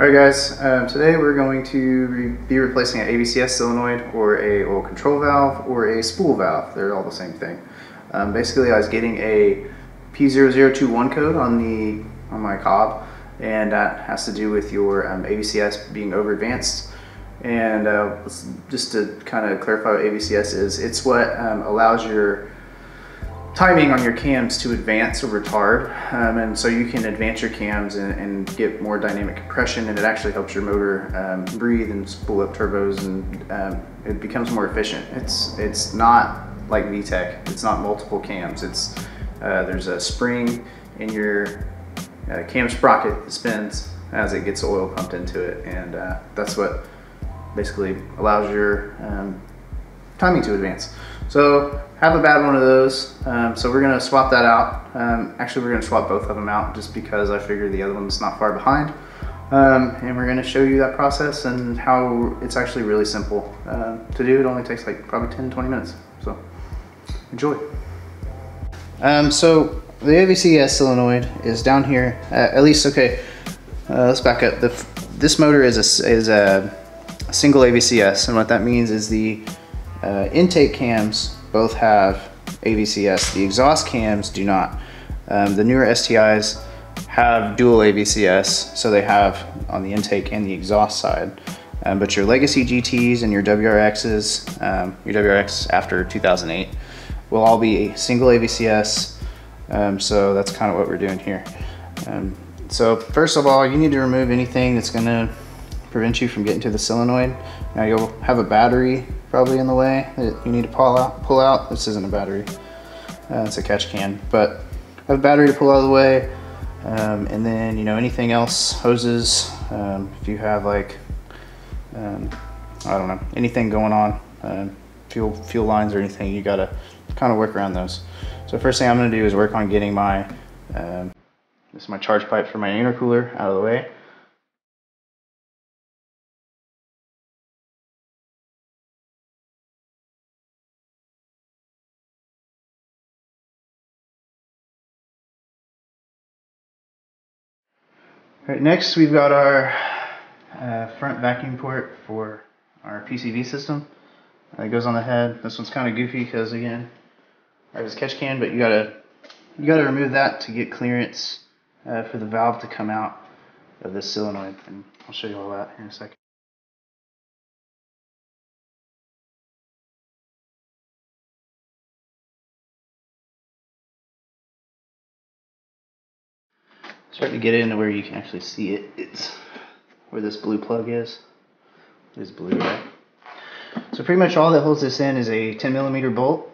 Alright guys, um, today we're going to re be replacing an AVCS solenoid or a oil control valve or a spool valve. They're all the same thing. Um, basically I was getting a P0021 code on the on my Cobb and that has to do with your um, AVCS being over advanced and uh, just to kind of clarify what AVCS is, it's what um, allows your timing on your cams to advance or retard um, and so you can advance your cams and, and, get more dynamic compression and it actually helps your motor um, breathe and spool up turbos and um, it becomes more efficient. It's it's not like VTEC, it's not multiple cams. It's uh, There's a spring in your uh, cam sprocket that spins as it gets oil pumped into it and uh, that's what basically allows your um, timing to advance. So have a bad one of those. Um, so we're gonna swap that out. Um, actually, we're gonna swap both of them out just because I figured the other one's not far behind. Um, and we're gonna show you that process and how it's actually really simple uh, to do. It only takes like probably 10, 20 minutes. So enjoy. Um, so the AVCS solenoid is down here, uh, at least, okay, uh, let's back up. The, this motor is a, is a single AVCS and what that means is the uh, intake cams both have AVCS. The exhaust cams do not. Um, the newer STIs have dual AVCS, so they have on the intake and the exhaust side. Um, but your legacy GTs and your WRXs, um, your WRX after 2008, will all be a single AVCS. Um, so that's kind of what we're doing here. Um, so first of all, you need to remove anything that's gonna prevent you from getting to the solenoid. Now you'll have a battery probably in the way that you need to pull out. Pull out. This isn't a battery. Uh, it's a catch can, but I have a battery to pull out of the way. Um, and then, you know, anything else, hoses, um, if you have like, um, I don't know, anything going on, uh, fuel, fuel lines or anything, you gotta kind of work around those. So first thing I'm gonna do is work on getting my, um, this is my charge pipe for my intercooler out of the way. Right, next we've got our uh, front vacuum port for our PCV system. Uh, it goes on the head. This one's kind of goofy because again, I have catch can, but you gotta you gotta remove that to get clearance uh, for the valve to come out of this solenoid, and I'll show you all that in a second. Starting to get into where you can actually see it. It's where this blue plug is. It's blue, right? So pretty much all that holds this in is a 10 millimeter bolt.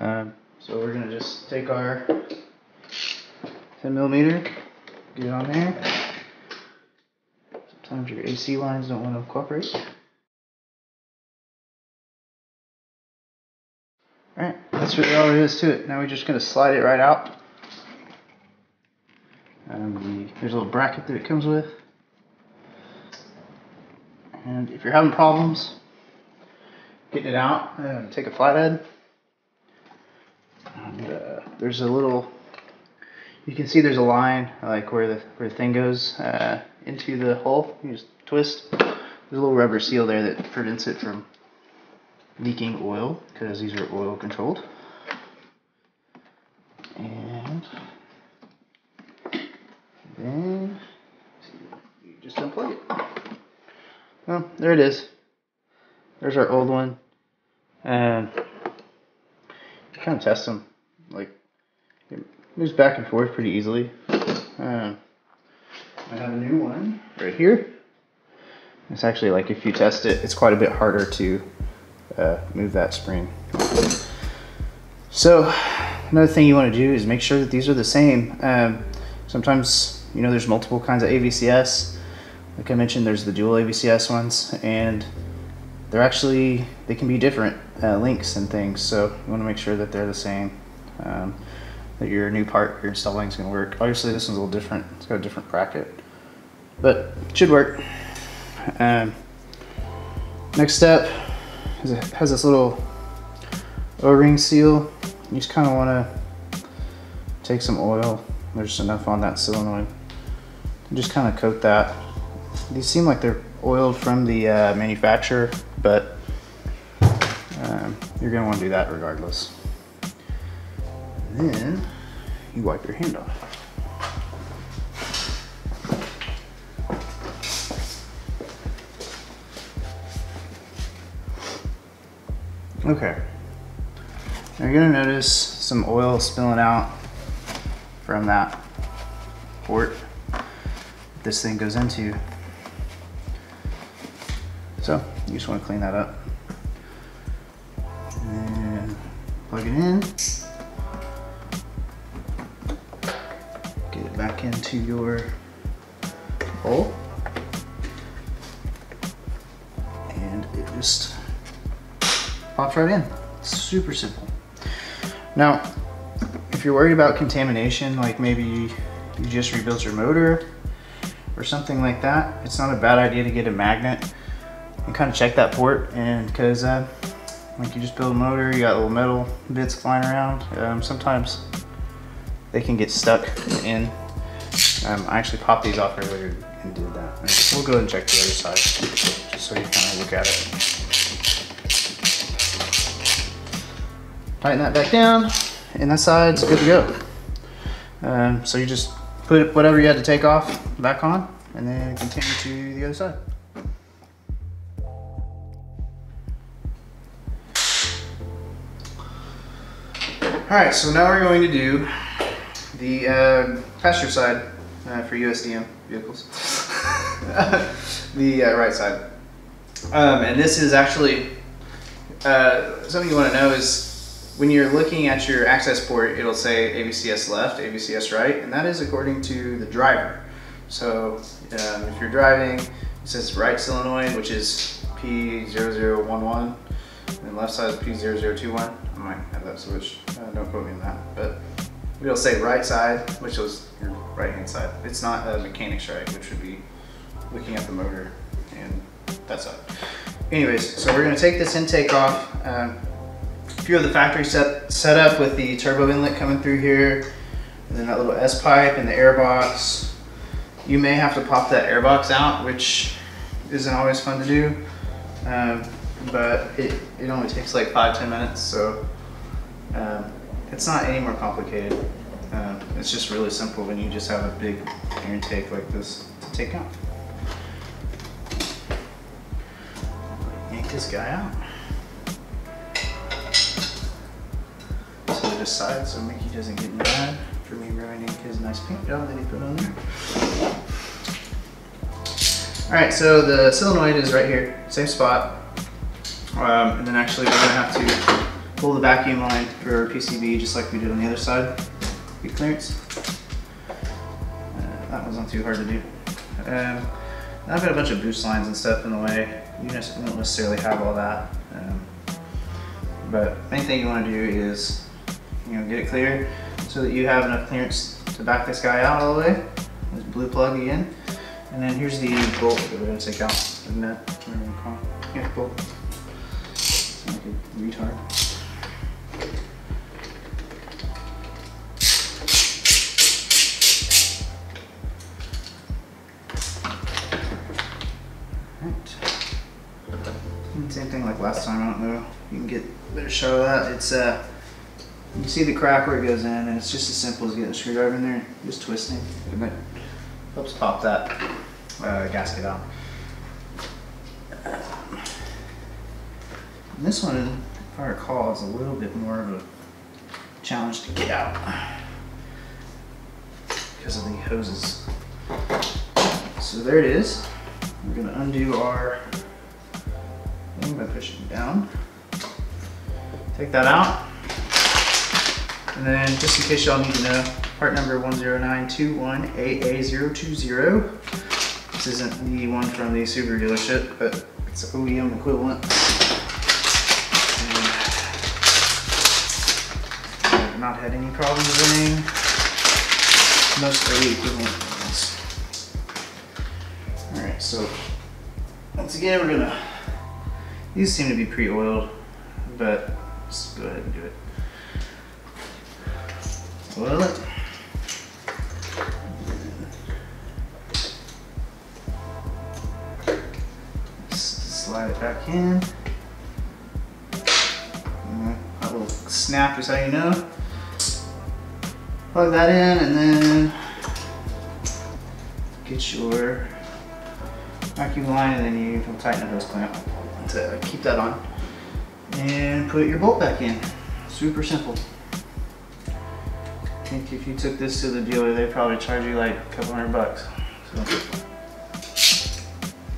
Um, so we're gonna just take our 10 millimeter, get it on there. Sometimes your AC lines don't want to cooperate. Alright, that's really all there is to it. Now we're just gonna slide it right out. And the, there's a little bracket that it comes with. And if you're having problems getting it out, uh, take a flathead. And, uh, there's a little, you can see there's a line like where the where the thing goes uh, into the hole. You just twist. There's a little rubber seal there that prevents it from leaking oil because these are oil controlled. And then you just unplug it. Well, there it is. There's our old one. And you kind of test them. Like, it moves back and forth pretty easily. Uh, I have a new one right here. It's actually like if you test it, it's quite a bit harder to uh, move that spring. So another thing you want to do is make sure that these are the same. Um, sometimes you know, there's multiple kinds of AVCS. Like I mentioned, there's the dual AVCS ones, and they're actually, they can be different uh, links and things, so you want to make sure that they're the same, um, that your new part you're installing is going to work. Obviously, this one's a little different. It's got a different bracket, but it should work. Um, next step is it has this little O-ring seal. You just kind of want to take some oil. There's enough on that solenoid just kind of coat that these seem like they're oiled from the uh, manufacturer, but um, you're gonna wanna do that regardless. And then you wipe your hand off. Okay. Now you're gonna notice some oil spilling out from that port this thing goes into. So you just want to clean that up. And plug it in. Get it back into your bowl. And it just pops right in. Super simple. Now, you're worried about contamination, like maybe you just rebuilt your motor or something like that, it's not a bad idea to get a magnet and kind of check that port. And because uh, like you just build a motor, you got little metal bits flying around. Um, sometimes they can get stuck in. Um, I actually popped these off earlier and did that. And we'll go ahead and check the other side, just so you kind of look at it. Tighten that back down, and that side's good to go. Um, so you just put whatever you had to take off back on, and then continue to the other side. All right, so now we're going to do the uh, passenger side uh, for USDM vehicles. the uh, right side. Um, and this is actually, uh, something you want to know is when you're looking at your access port, it'll say AVCS left, AVCS right, and that is according to the driver. So um, if you're driving, it says right solenoid, which is P0011, and left side is P0021. I might have that switched. Uh, don't quote me on that. But it'll say right side, which is your right hand side. It's not a mechanic's right, which would be looking at the motor and that side. Anyways, so we're gonna take this intake off. Um, you have the factory set, set up with the turbo inlet coming through here, and then that little S pipe and the air box, you may have to pop that air box out, which isn't always fun to do. Um, but it, it only takes like five, 10 minutes, so um, it's not any more complicated. Uh, it's just really simple when you just have a big air intake like this to take out. Yank this guy out. So to the side so Mickey doesn't get mad for me ruining his nice paint job that he put on there. Alright, so the solenoid is right here, same spot. Um, and then actually we're gonna have to pull the vacuum line for PCV just like we did on the other side. Be clearance. Uh, that was not too hard to do. Um, I've got a bunch of boost lines and stuff in the way. You don't necessarily have all that. Um, but main thing you want to do is, you know, get it clear so that you have enough clearance to back this guy out all the way. This blue plug again. And then here's the bolt that we're to take out. The nut, whatever you call it. Yeah, bolt. Like a retard. Same thing like last time, I don't know. You can get a better shot of that. It's uh, you see the crack where it goes in and it's just as simple as getting a screwdriver in there, just twisting. It helps pop that uh, gasket out. And this one, if I recall, is a little bit more of a challenge to get out because of the hoses. So there it is. We're gonna undo our thing by pushing it down. Take that out. And then just in case y'all need to know, part number 10921AA020. This isn't the one from the Subaru dealership, but it's OEM equivalent. I've not had any problems running most OE equivalent ones. Alright, so once again we're gonna these seem to be pre-oiled, but let's go ahead and do it. Oil it. slide it back in. Mm, that little snap is how you know. Plug that in and then get your vacuum line and then you can tighten the hose clamp to keep that on. And put your bolt back in. Super simple. Think if you took this to the dealer, they'd probably charge you like a couple hundred bucks. So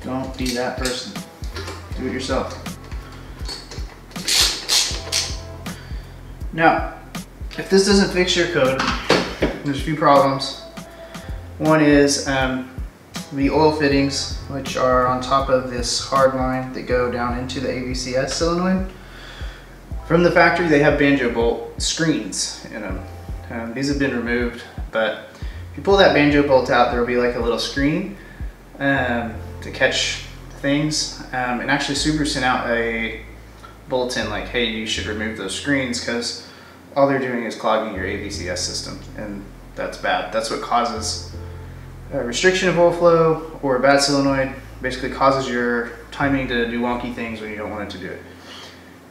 don't be that person. Do it yourself. Now, if this doesn't fix your code, there's a few problems. One is um, the oil fittings, which are on top of this hard line that go down into the AVCS solenoid. From the factory, they have banjo bolt screens in them. Um, these have been removed, but if you pull that banjo bolt out, there will be like a little screen um, to catch things. Um, and actually Subaru sent out a bulletin like, hey, you should remove those screens because all they're doing is clogging your AVCS system and that's bad. That's what causes restriction of oil flow or a bad solenoid, basically causes your timing to do wonky things when you don't want it to do it.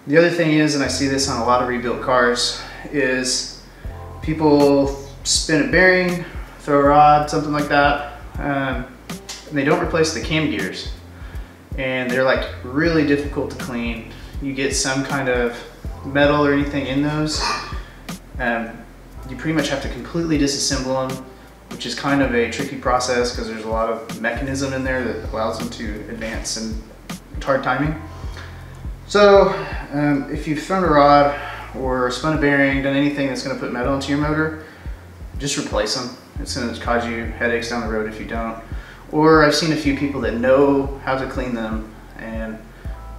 The other thing is, and I see this on a lot of rebuilt cars, is people spin a bearing, throw a rod, something like that, um, and they don't replace the cam gears. And they're like really difficult to clean. You get some kind of metal or anything in those, um, you pretty much have to completely disassemble them, which is kind of a tricky process because there's a lot of mechanism in there that allows them to advance and hard timing. So um, if you've thrown a rod or spun a bearing, done anything that's going to put metal into your motor, just replace them. It's going to cause you headaches down the road if you don't. Or I've seen a few people that know how to clean them and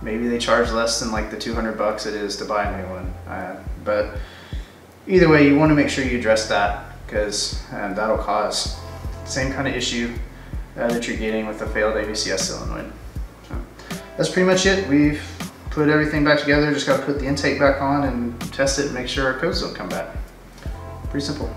maybe they charge less than like the 200 bucks it is to buy a new one. Uh, but either way, you want to make sure you address that because um, that'll cause same kind of issue uh, that you're getting with the failed AVCS solenoid. So that's pretty much it. We've put everything back together. Just got to put the intake back on and test it and make sure our codes don't come back. Pretty simple.